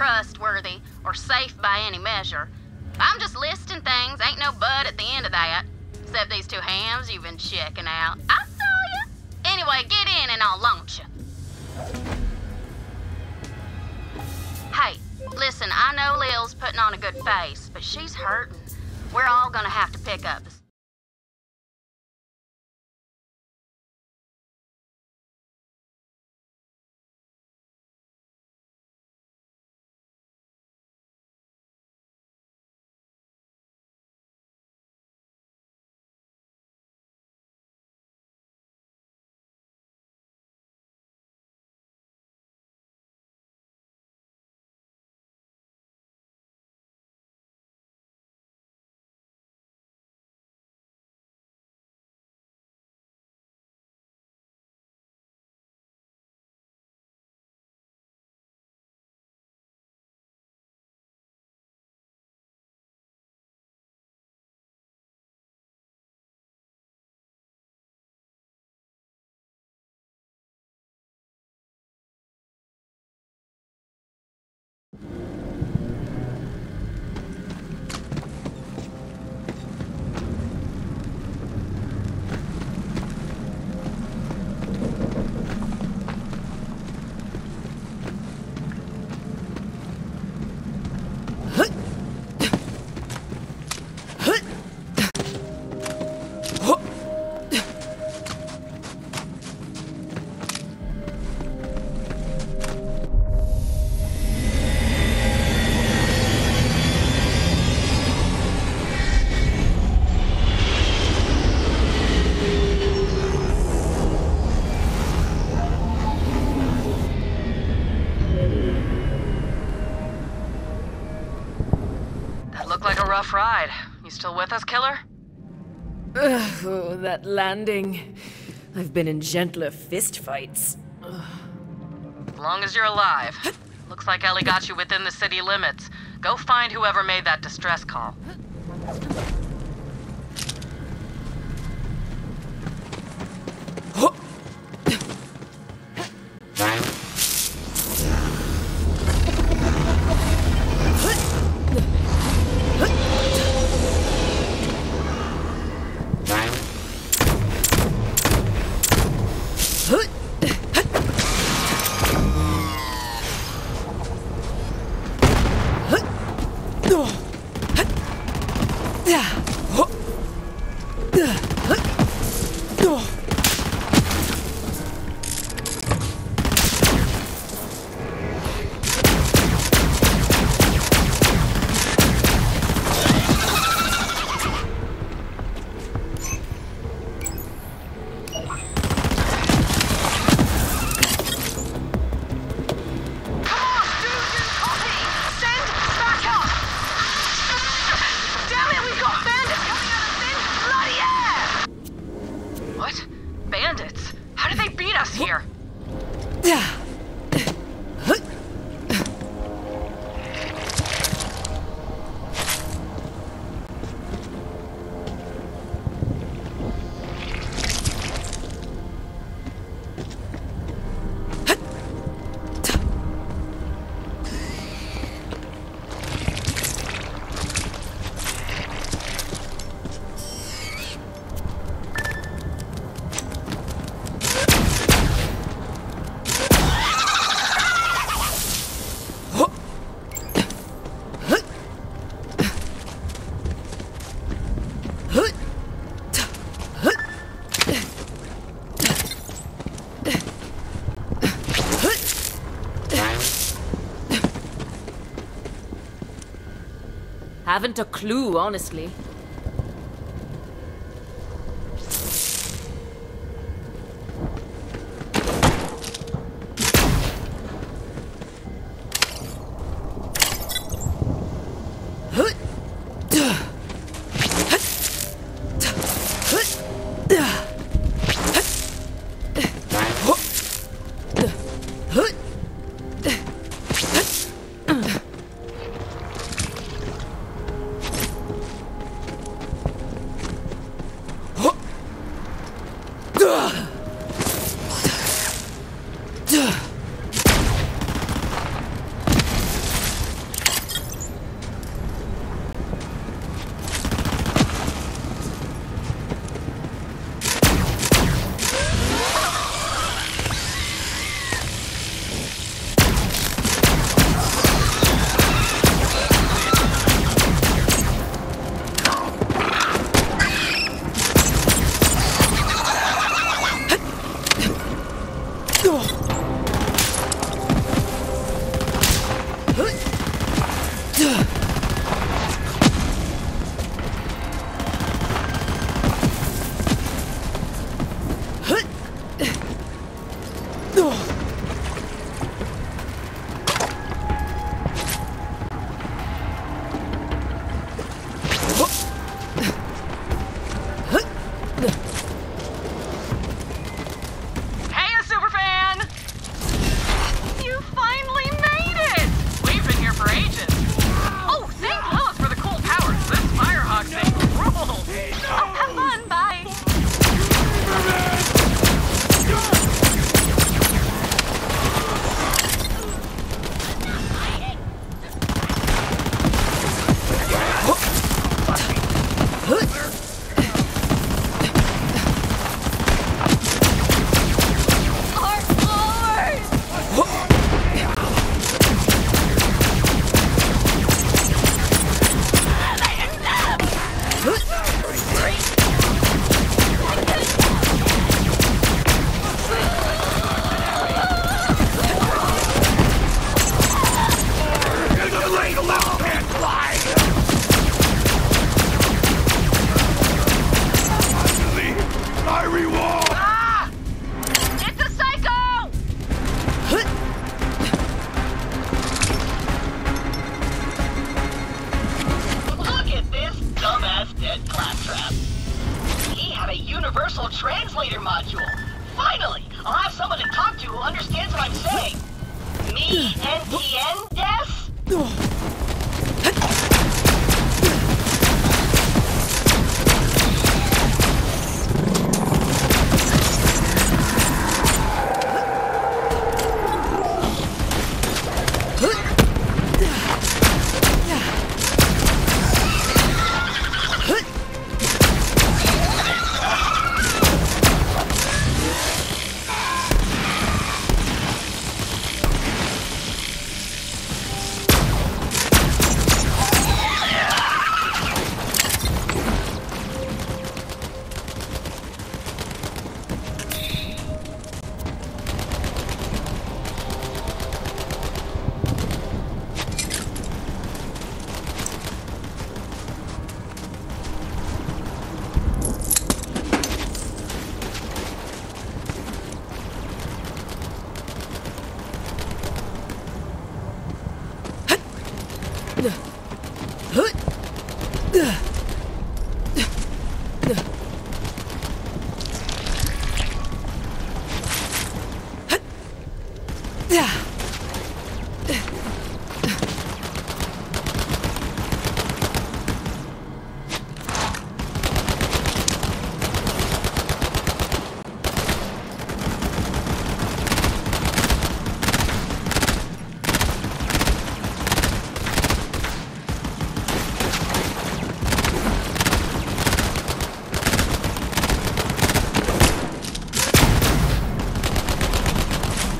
trustworthy or safe by any measure. I'm just listing things, ain't no bud at the end of that. Except these two hams you've been checking out. I saw you. Anyway, get in and I'll launch you. Hey, listen, I know Lil's putting on a good face, but she's hurting. We're all gonna have to pick up the rough ride. You still with us, killer? Ugh, oh, that landing. I've been in gentler fistfights. As long as you're alive. Looks like Ellie got you within the city limits. Go find whoever made that distress call. Haven't a clue, honestly.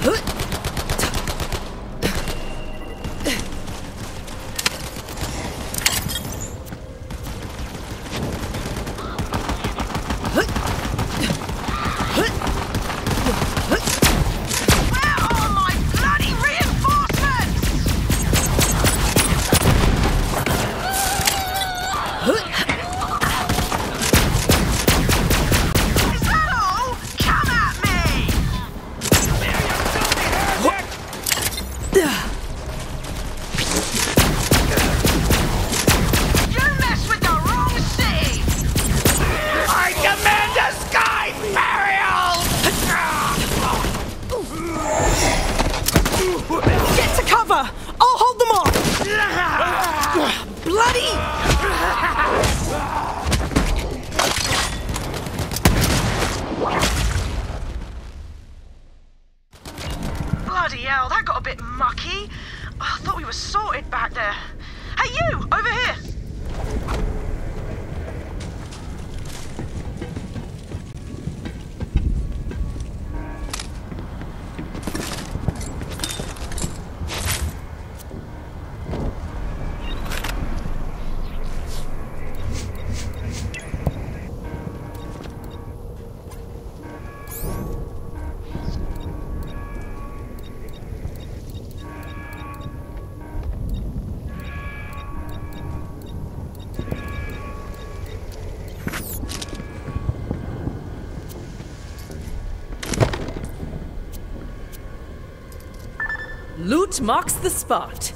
Get marks the spot.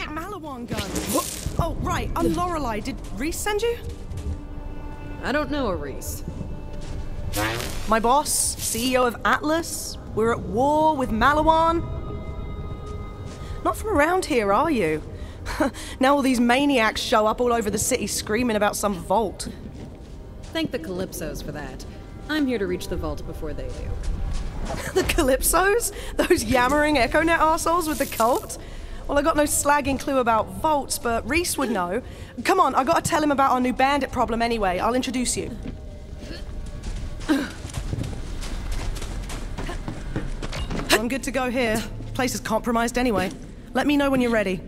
On some wicked Maliwan gun. Oh, right. I'm Lorelei. Did Rhys send you? I don't know, a Rhys. My boss, CEO of Atlas. We're at war with Maliwan. Not from around here, are you? now all these maniacs show up all over the city screaming about some vault. Thank the Calypsos for that. I'm here to reach the vault before they do. the Calypsos? Those yammering EchoNet arseholes with the cult? Well, I got no slagging clue about vaults, but Rhys would know. Come on, I gotta tell him about our new bandit problem anyway. I'll introduce you. I'm good to go here. Place is compromised anyway. Let me know when you're ready.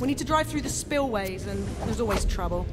We need to drive through the spillways, and there's always trouble.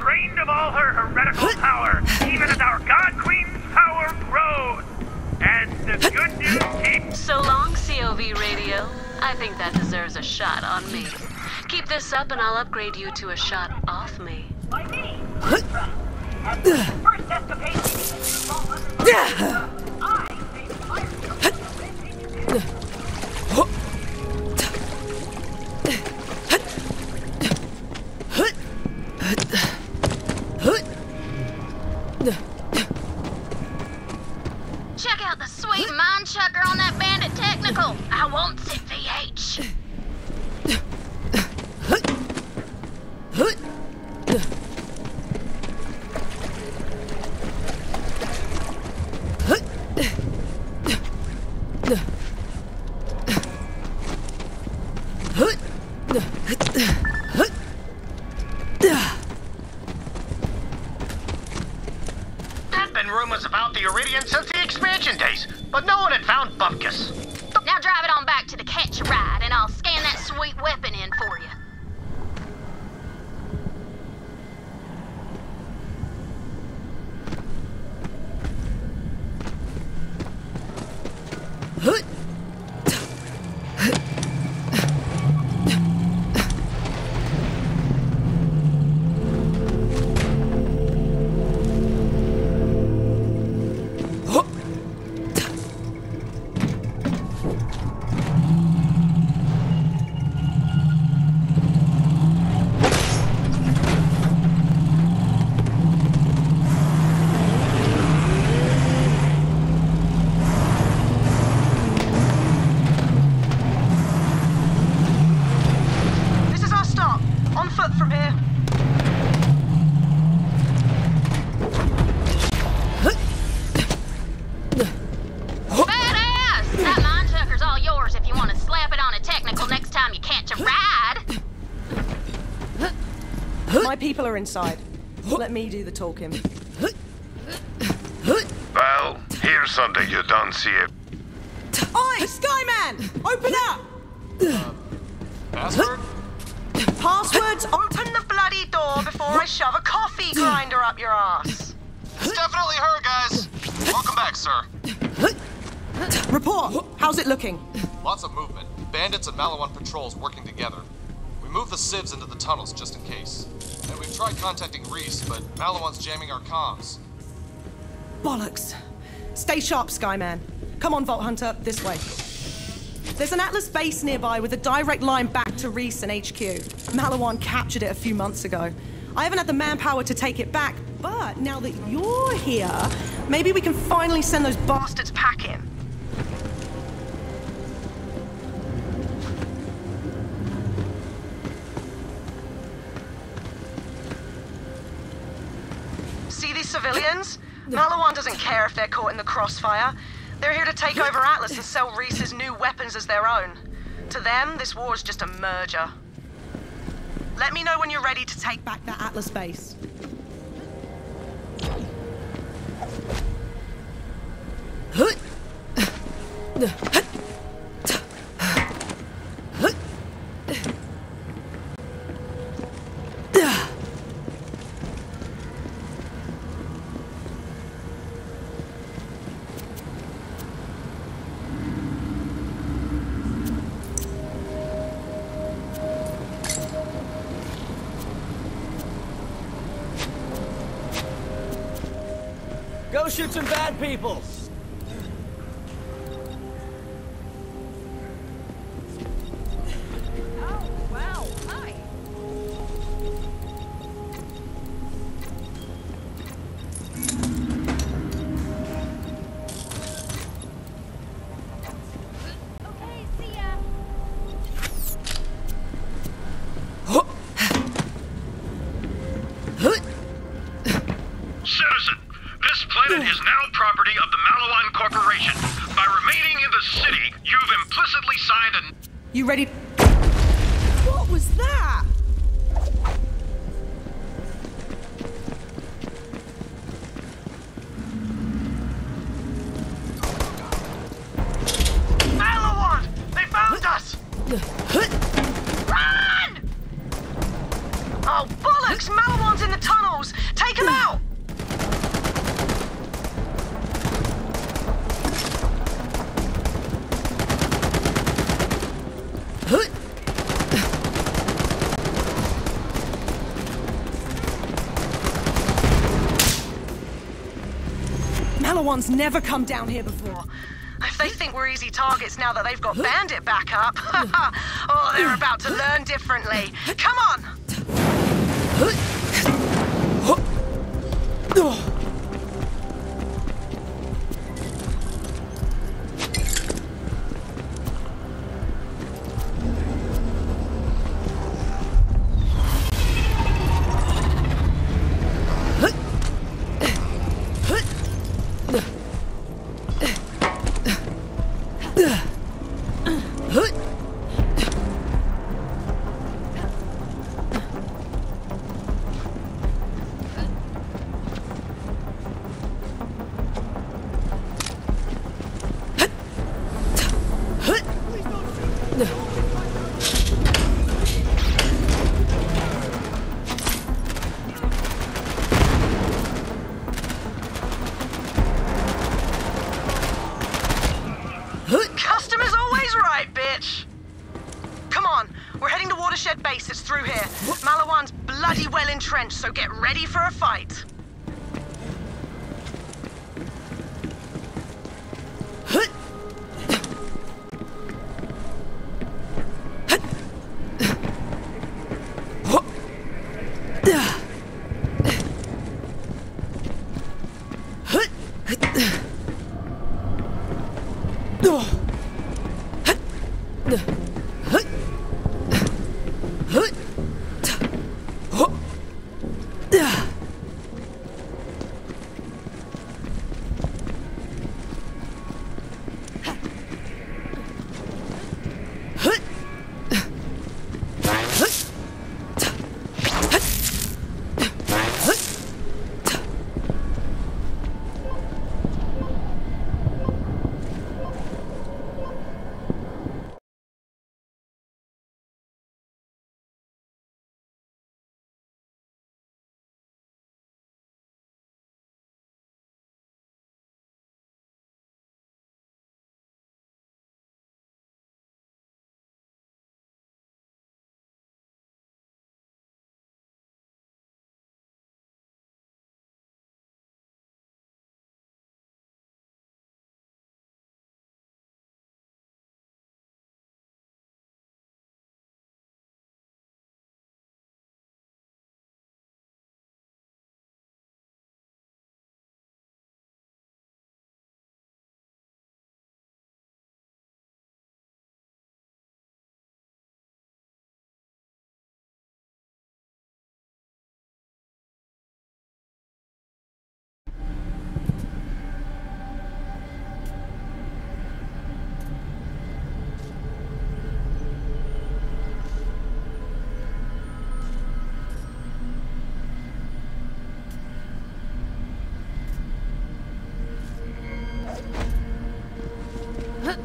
Drained of all her heretical power, even as our God Queen's power grows. And the good news is... So long, COV radio. I think that deserves a shot on me. Keep this up and I'll upgrade you to a shot off me. By me! First escapade inside. Let me do the talking. Well, here's something you don't see it. Oi, Skyman! Open up! Password? Passwords, open the bloody door before I shove a coffee grinder up your ass. It's definitely her, guys. Welcome back, sir. Report. How's it looking? Lots of movement. Bandits and Maliwan patrols working together. We moved the civs into the tunnels just in case. And we've tried contacting Rhys, but Maliwan's jamming our comms. Bollocks. Stay sharp, Skyman. Come on, Vault Hunter, this way. There's an Atlas base nearby with a direct line back to Reese and HQ. Maliwan captured it a few months ago. I haven't had the manpower to take it back, but now that you're here, maybe we can finally send those bastards packing. Doesn't care if they're caught in the crossfire. They're here to take over Atlas and sell Rhys's new weapons as their own. To them, this war is just a merger. Let me know when you're ready to take Back that Atlas base. Go shoot some bad people! Maliwan's never come down here before. If they think we're easy targets now that they've got Bandit back up, oh, they're about to learn differently. Come on! Watershed Base. It's through here. Maliwan's bloody well entrenched, so get ready for a fight.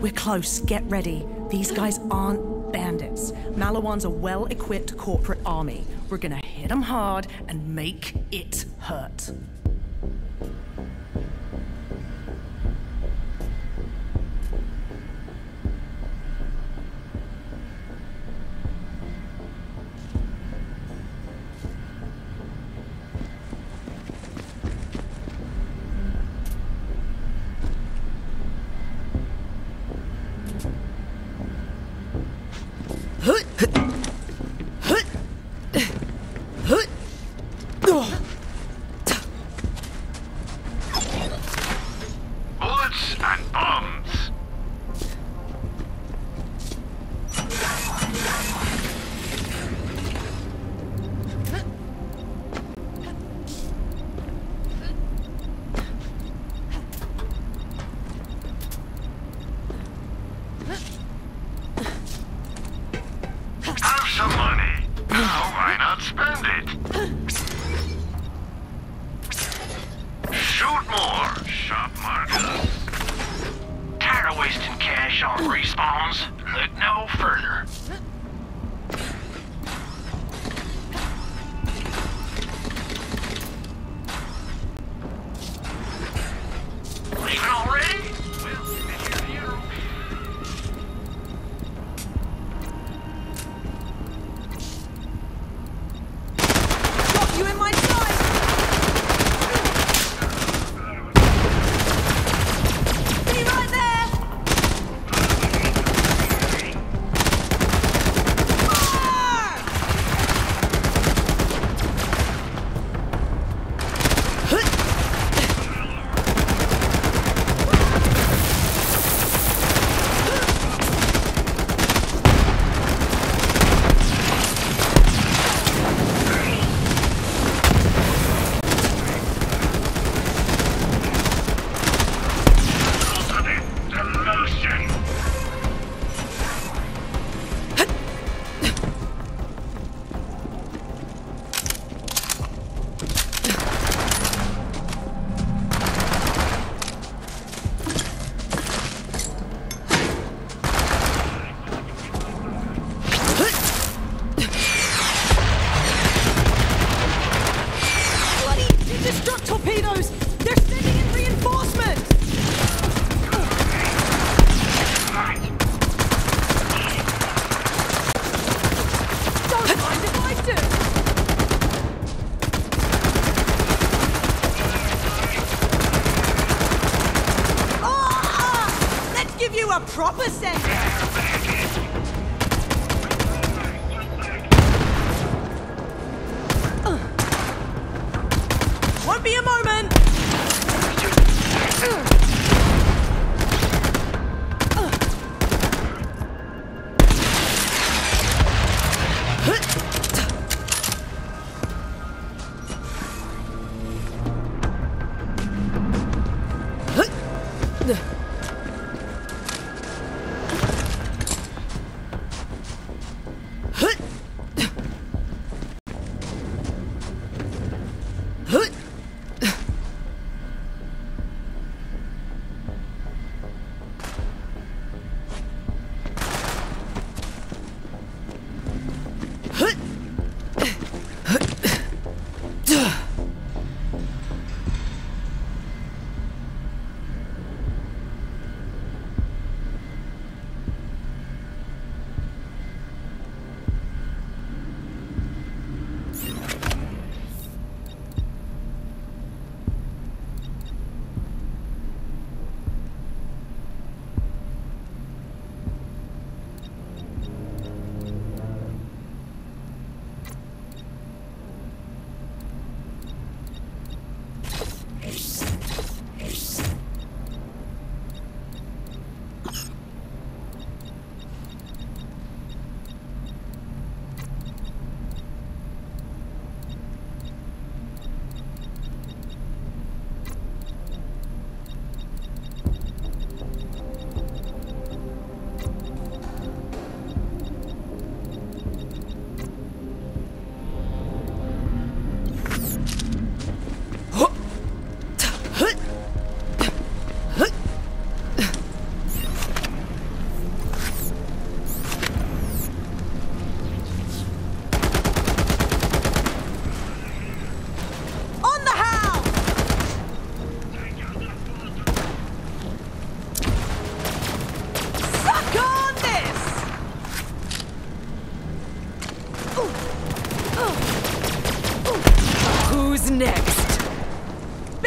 We're close. Get ready. These guys aren't bandits. Maliwan's a well-equipped corporate army. We're gonna hit them hard and make it hurt. proper center!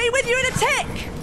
be with you in a tick!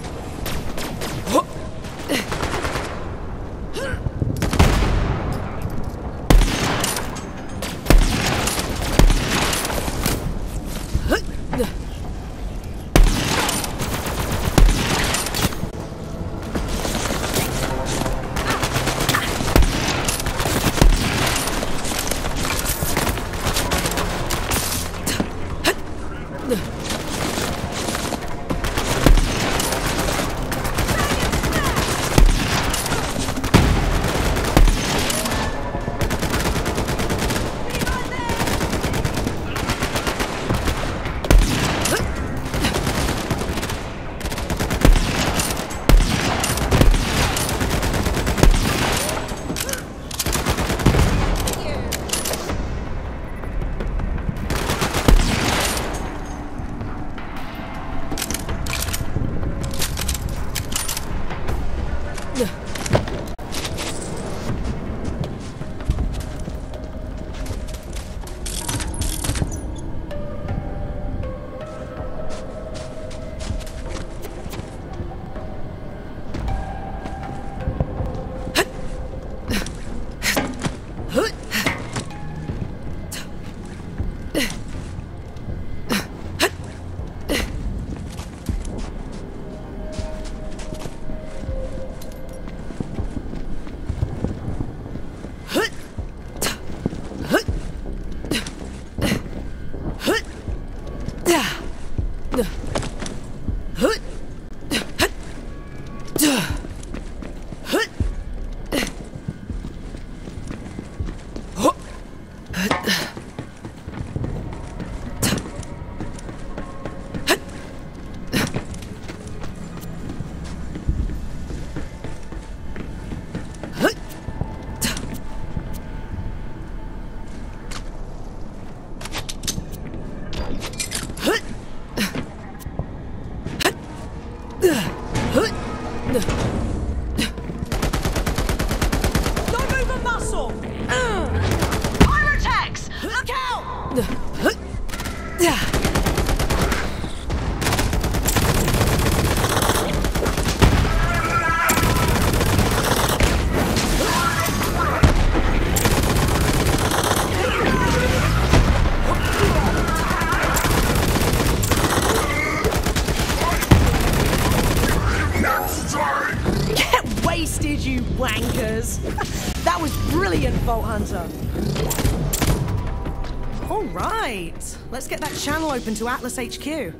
Right, let's get that channel open to Atlas HQ.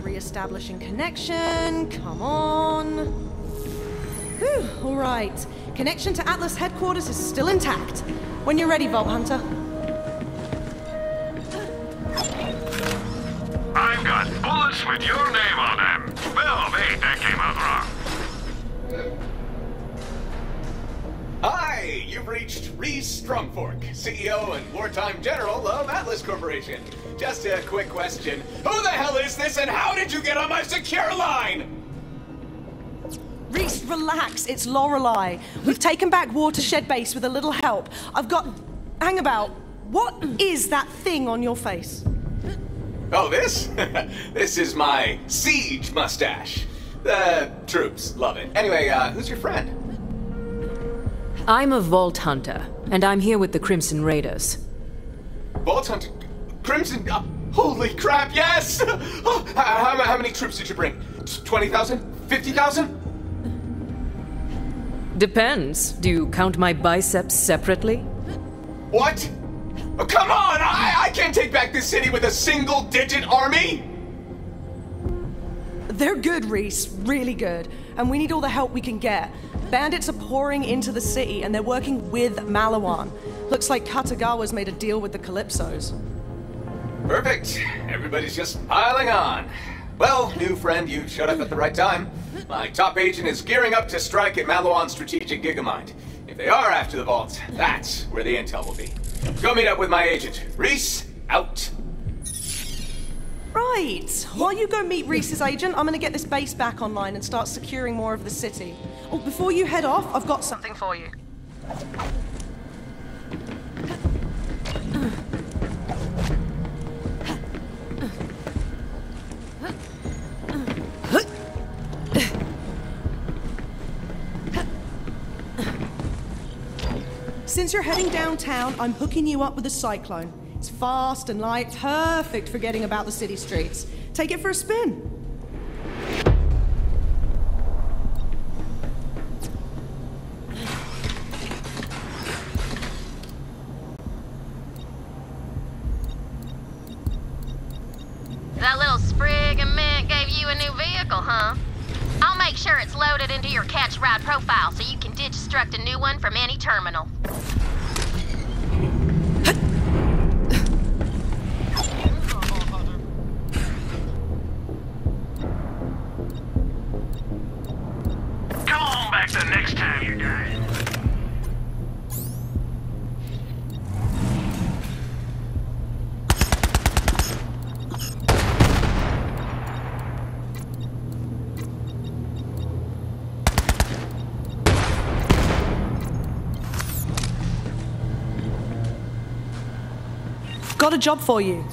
Re-establishing connection, come on. Whew, all right. Connection to Atlas headquarters is still intact. When you're ready, Vault Hunter. CEO and wartime general of Atlas Corporation. Just a quick question. Who the hell is this and how did you get on my secure line? Rhys, relax. It's Lorelei. We've taken back Watershed Base with a little help. I've got. Hang about. What is that thing on your face? Oh, this? this is my siege mustache. The troops love it. Anyway, uh, who's your friend? I'm a Vault Hunter, and I'm here with the Crimson Raiders. Vault Hunter. Crimson. Uh, holy crap, yes! Oh, how, how, how many troops did you bring? 20,000? 50,000? Depends. Do you count my biceps separately? What? Oh, come on! I, I can't take back this city with a single digit army! They're good, Rhys. Really good. And we need all the help we can get. Bandits are pouring into the city, and they're working with Maliwan. Looks like Katagawa's made a deal with the Calypsos. Perfect. Everybody's just piling on. Well, new friend, you showed up at the right time. My top agent is gearing up to strike at Maliwan's strategic gigamind. If they are after the vault, that's where the intel will be. Go meet up with my agent. Rhys, out. Right. While you go meet Rhys's agent, I'm gonna get this base back online and start securing more of the city. Oh, before you head off, I've got something for you. Since you're heading downtown, I'm hooking you up with a cyclone. It's fast and light, perfect for getting about the city streets. Take it for a spin. Job for you.